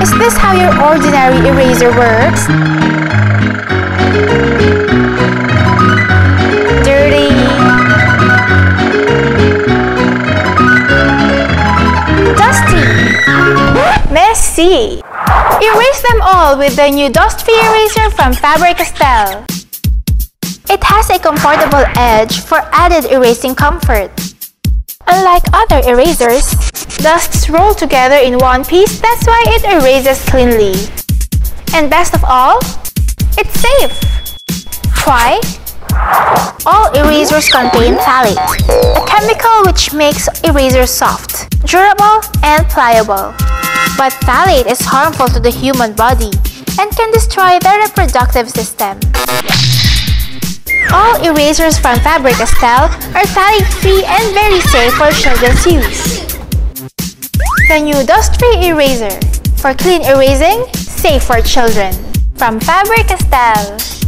Is this how your ordinary eraser works? Dirty. Dusty. Messy. Erase them all with the new Dust-Free Eraser from Faber-Castell. It has a comfortable edge for added erasing comfort. Unlike other erasers, dusts roll together in one piece, that's why it erases cleanly. And best of all, it's safe. Why? All erasers contain phthalate, a chemical which makes erasers soft, durable, and pliable. But phthalate is harmful to the human body and can destroy the reproductive system. All erasers from Faber-Castell are phthalate-free and very safe for children's use. The new dust-free eraser for clean erasing, safe for children. From Faber-Castell.